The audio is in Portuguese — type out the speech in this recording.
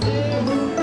fazer